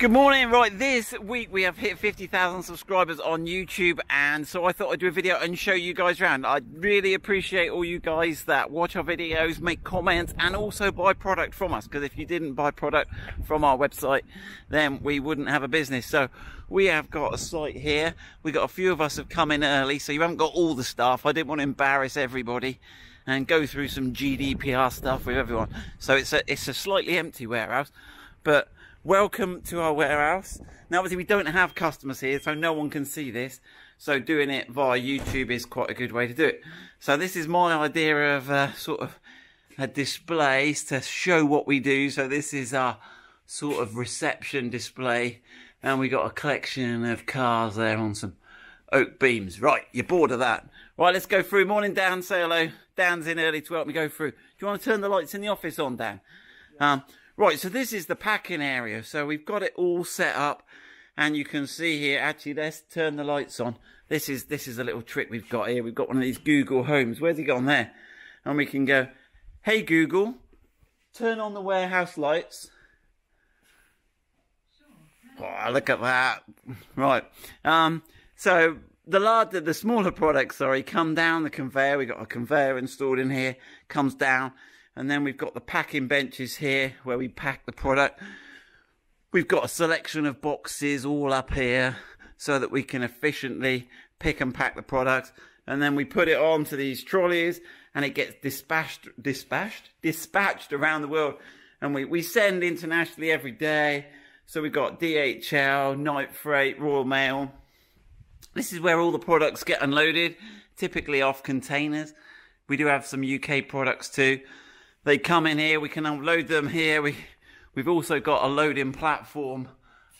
Good morning. Right, this week we have hit 50,000 subscribers on YouTube, and so I thought I'd do a video and show you guys around. I really appreciate all you guys that watch our videos, make comments, and also buy product from us. Because if you didn't buy product from our website, then we wouldn't have a business. So we have got a site here. We got a few of us have come in early, so you haven't got all the stuff. I didn't want to embarrass everybody and go through some GDPR stuff with everyone. So it's a it's a slightly empty warehouse, but welcome to our warehouse. Now, obviously, we don't have customers here, so no one can see this. So doing it via YouTube is quite a good way to do it. So this is my idea of uh, sort of a display to show what we do. So this is our sort of reception display. And we got a collection of cars there on some oak beams. Right, you're bored of that. Right, let's go through. Morning, Dan. Say hello. Dan's in early to help me go through. Do you want to turn the lights in the office on, Dan? Um, Right, so this is the packing area. So we've got it all set up and you can see here, actually, let's turn the lights on. This is, this is a little trick we've got here. We've got one of these Google Homes. Where's he gone there? And we can go, hey Google, turn on the warehouse lights. Oh, look at that. Right. Um, so the larger, the smaller products, sorry, come down the conveyor. We've got a conveyor installed in here, comes down and then we've got the packing benches here where we pack the product. We've got a selection of boxes all up here so that we can efficiently pick and pack the products. And then we put it onto these trolleys and it gets dispatched, dispatched, dispatched around the world. And we, we send internationally every day. So we've got DHL, Night Freight, Royal Mail. This is where all the products get unloaded, typically off containers. We do have some UK products too they come in here, we can unload them here. We, we've also got a loading platform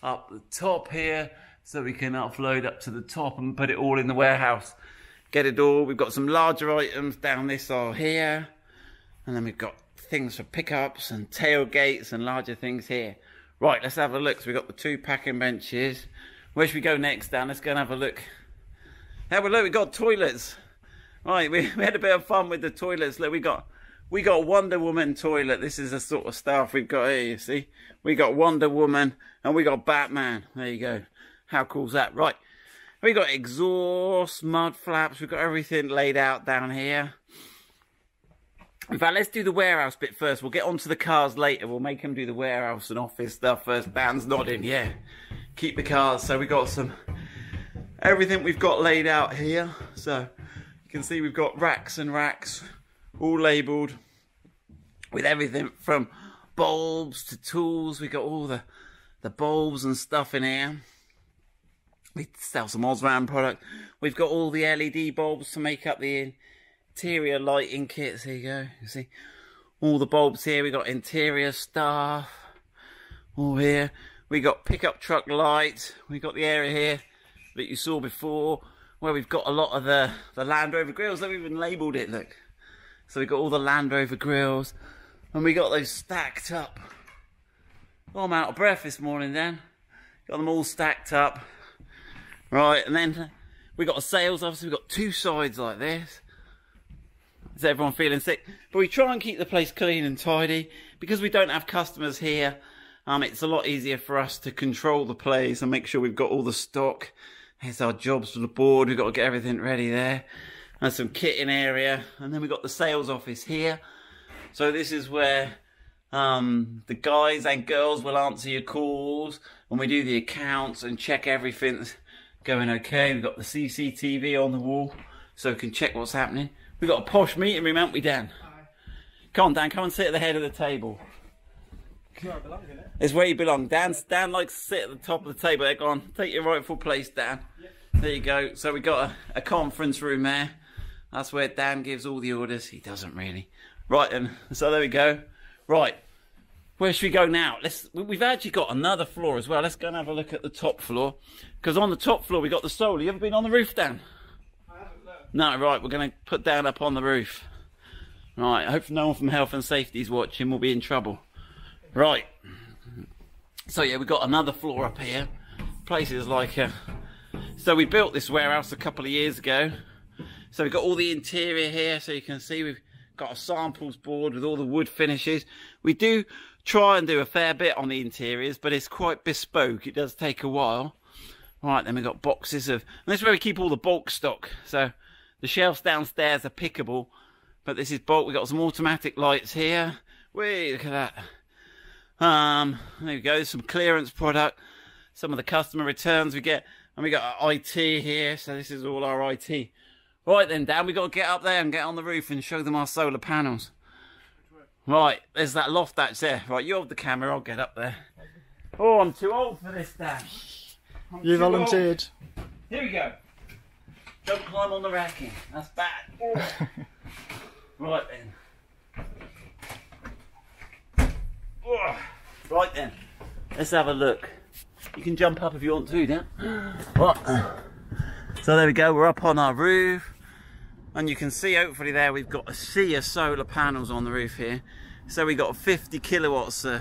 up the top here, so we can offload up to the top and put it all in the warehouse. Get it all. We've got some larger items down this aisle here. And then we've got things for pickups and tailgates and larger things here. Right, let's have a look. So we've got the two packing benches. Where should we go next, Dan? Let's go and have a look. Have a look, we've got toilets. Right, we, we had a bit of fun with the toilets. Look, we got we got Wonder Woman toilet. This is the sort of stuff we've got here, you see. We got Wonder Woman and we got Batman. There you go. How cool's that? Right. We got exhaust, mud flaps. We've got everything laid out down here. In fact, let's do the warehouse bit first. We'll get onto the cars later. We'll make them do the warehouse and office stuff first. Dan's nodding, yeah. Keep the cars. So we got some, everything we've got laid out here. So you can see we've got racks and racks all labelled with everything from bulbs to tools. We got all the the bulbs and stuff in here. We sell some Osram product. We've got all the LED bulbs to make up the interior lighting kits. Here you go. You see all the bulbs here. We got interior stuff. All here. We got pickup truck lights. We got the area here that you saw before where we've got a lot of the, the Land Rover grills. They've even labelled it, look. So we got all the Land Rover grills, and we got those stacked up. Oh, I'm out of breath this morning, then. Got them all stacked up. Right, and then we got a sales office. We've got two sides like this. Is everyone feeling sick? But we try and keep the place clean and tidy. Because we don't have customers here, um, it's a lot easier for us to control the place and make sure we've got all the stock. Here's our jobs for the board. We've got to get everything ready there and some kitting area and then we've got the sales office here so this is where um, the guys and girls will answer your calls when we do the accounts and check everything's going okay we've got the CCTV on the wall so we can check what's happening we've got a posh meeting room haven't we Dan? Hi. come on Dan come and sit at the head of the table where I belong, it? It's where you belong. Dan, Dan likes to sit at the top of the table. Go on, take your rightful place, Dan. Yep. There you go. So we got a, a conference room there. That's where Dan gives all the orders. He doesn't really. Right, and so there we go. Right, where should we go now? Let's. We've actually got another floor as well. Let's go and have a look at the top floor. Because on the top floor we got the solar. You ever been on the roof, Dan? I haven't. No. No, right. We're going to put Dan up on the roof. Right. I hope no one from health and safety is watching. We'll be in trouble. Right. So yeah, we've got another floor up here. Places like. Uh, so we built this warehouse a couple of years ago. So we've got all the interior here, so you can see we've got a samples board with all the wood finishes. We do try and do a fair bit on the interiors, but it's quite bespoke. It does take a while. Right, then we've got boxes of, and this is where we keep all the bulk stock. So the shelves downstairs are pickable, but this is bulk. We've got some automatic lights here. Wait, look at that. Um, there we go, some clearance product. Some of the customer returns we get, and we got IT here. So this is all our IT. Right then, Dan, we got to get up there and get on the roof and show them our solar panels. Right, there's that loft that's there. Right, you hold the camera, I'll get up there. Oh, I'm too old for this, Dan. I'm You too old. volunteered. Here we go. Don't climb on the racking. That's bad. Oh. right then. Oh. Right then. Let's have a look. You can jump up if you want to, Dan. Right. So there we go. We're up on our roof. And you can see hopefully there we've got a sea of solar panels on the roof here. So we got 50 kilowatts uh,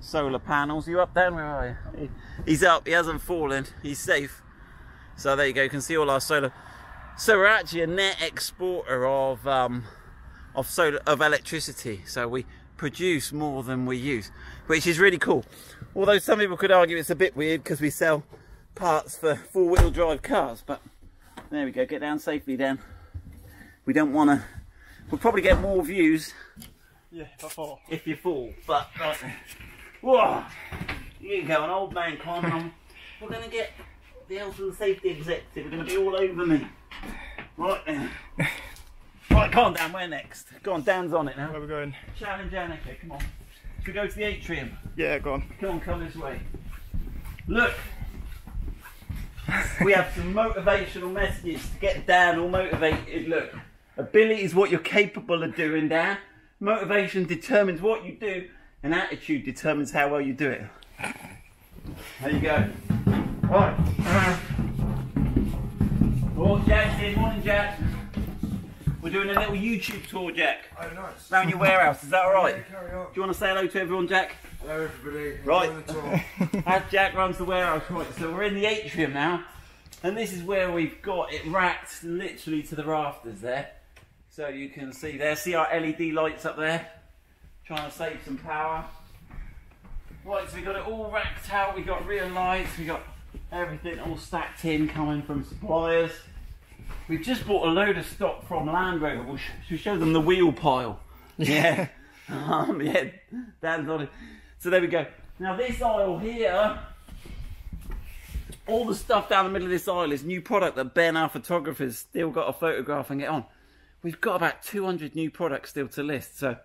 solar panels. You up Dan? Where are you? He's up. He hasn't fallen. He's safe. So there you go. You can see all our solar. So we're actually a net exporter of um, of solar of electricity. So we produce more than we use, which is really cool. Although some people could argue it's a bit weird because we sell parts for four-wheel drive cars. But there we go. Get down safely, Dan. We don't want to. We'll probably get more views Yeah, if I fall. if you fall. But right. whoa, you go, an old man climbing on. We're gonna get the health and safety executive. We're gonna be all over me. Right then. Right, go on Dan, Where next? Go on, Dan's on it now. Where are we going? Challenge Annika. Come on. Should we go to the atrium? Yeah, go on. Come on, come this way. Look. we have some motivational messages to get Dan all motivated. Look, ability is what you're capable of doing, Dan. Motivation determines what you do, and attitude determines how well you do it. There you go. Right. Oh, Jack's in. Morning, Jack. We're doing a little YouTube tour, Jack. Oh, nice. Round your warehouse. Is that all right? Yeah, carry on. Do you want to say hello to everyone, Jack? Hello, everybody. Right. Hello, Tom. As Jack runs the warehouse, right, so we're in the atrium now, and this is where we've got it racked literally to the rafters there. So you can see there, see our LED lights up there, trying to save some power. Right, so we got it all racked out, we got real lights, we got everything all stacked in coming from suppliers. We've just bought a load of stock from Land Rover. We'll sh- should we show them the wheel pile. Yeah. um, yeah, Dan's on it. So there we go. Now this aisle here, all the stuff down the middle of this aisle is new product that Ben, our photographer's still got to photograph and get on. We've got about 200 new products still to list, so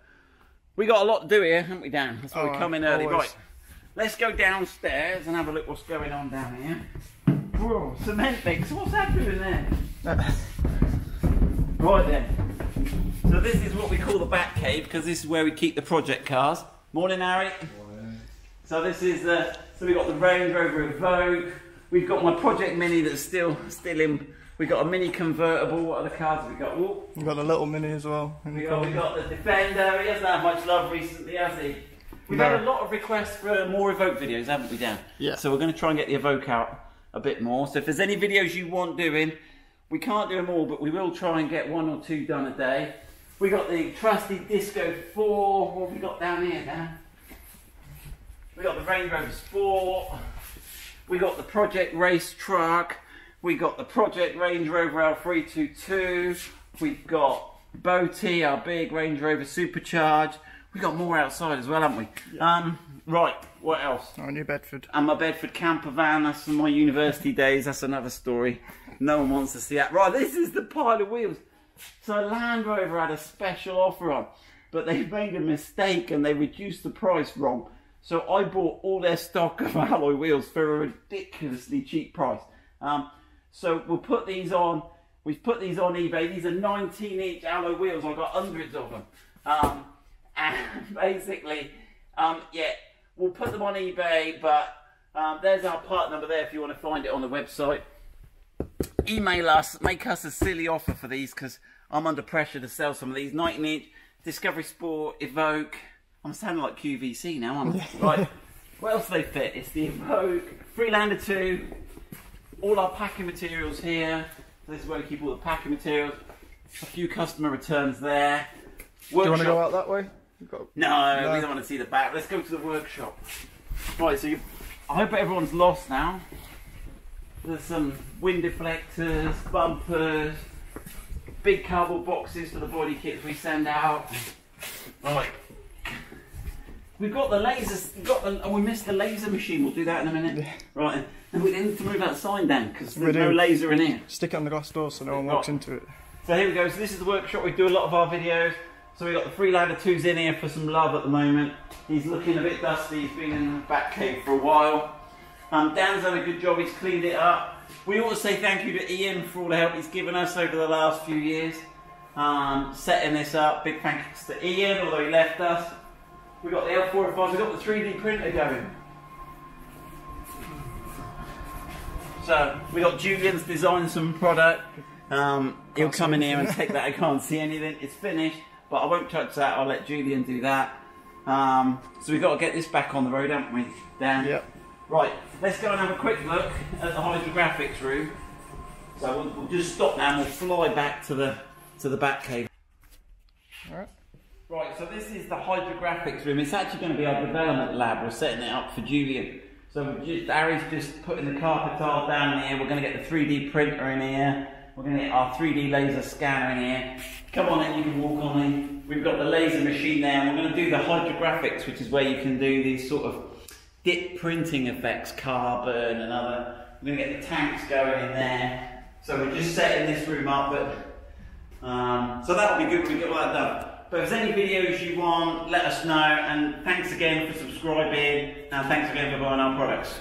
we got a lot to do here, haven't we, Dan? That's why we come in early. always. Right, let's go downstairs and have a look what's going on down here. Whoa, cement mix. What's happening there? Right then. So this is what we call the back cave because this is where we keep the project cars. Morning, Harry. So this is the, so we've got the Range Rover Evoque. We've got my Project Mini that's still still in. We've got a Mini convertible. What other cars have we got? Oh, We've got the little mini as well. we the got, we got the Defender. He hasn't had much love recently, has he? We've No. had a lot of requests for uh, more Evoque videos, haven't we, Dan? Yeah. So we're going to try and get the Evoque out a bit more. So if there's any videos you want doing, we can't do them all, but we will try and get one or two done a day. We got the trusty Disco 4. What have we got down here, Dan? We got the Range Rover Sport. We got the Project Race Truck. We got the Project Range Rover L322. We've got Boaty, our big Range Rover Supercharge. We got more outside as well, haven't we? Um, right. What else? Oh, New Bedford. And my Bedford camper van, that's from my university days, that's another story. No one wants to see that. Right, this is the pile of wheels. So Land Rover had a special offer on, but they made a mistake and they reduced the price wrong. So I bought all their stock of alloy wheels for a ridiculously cheap price. Um, so we'll put these on, we've put these on eBay. These are 19 inch alloy wheels, I've got hundreds of them. Um, and basically, um, yeah, we'll put them on eBay, but um, there's our part number there if you want to find it on the website. Email us, make us a silly offer for these because I'm under pressure to sell some of these. 19 inch Discovery Sport, Evoque. I'm sounding like QVC now, aren't I? right. What else do they fit? It's the Evoque, Freelander 2, all our packing materials here. This is where we keep all the packing materials. A few customer returns there. Do you want to go out that way? No, No. we don't want to see the back. Let's go to the workshop. Right, so you, I hope everyone's lost now. There's some wind deflectors, bumpers, big cardboard boxes for the body kits we send out. Right. We've got the lasers. We've got the, oh, we missed the laser machine. We'll do that in a minute. Right, and we need to move that sign down because We there's no do. laser in here. Stick it on the glass door so no one walks into it. So here we go. So this is the workshop. We do a lot of our videos. So we've got the Freelander 2's in here for some love at the moment. He's looking a bit dusty. He's been in the back cave for a while. Um, Dan's done a good job. He's cleaned it up. We ought to say thank you to Ian for all the help he's given us over the last few years. Um, setting this up. Big thanks to Ian, although he left us. We've got the L405. We've got the 3D printer going. So we got Julian's designed some product. Um, he'll come in here and take that. I can't see anything. It's finished, but I won't touch that. I'll let Julian do that. Um, so we've got to get this back on the road, haven't we, Dan? Yep. Right. Let's go and have a quick look at the hydrographics room. So we'll, we'll just stop now and we'll fly back to the to the back cave. Alright. Right, so this is the hydrographics room. It's actually going to be our development lab. We're setting it up for Julian. So just, Harry's just putting the carpet tile down here. We're going to get the 3D printer in here. We're going to get our 3D laser scanner in here. Come on in, you can walk on in. We've got the laser machine there. And we're going to do the hydrographics, which is where you can do these sort of dip printing effects, carbon and other. We're going to get the tanks going in there. So we're just setting this room up. But um, so that'll be good when we get all that done. But if there's any videos you want, let us know. And thanks again for subscribing. And thanks again for buying our products.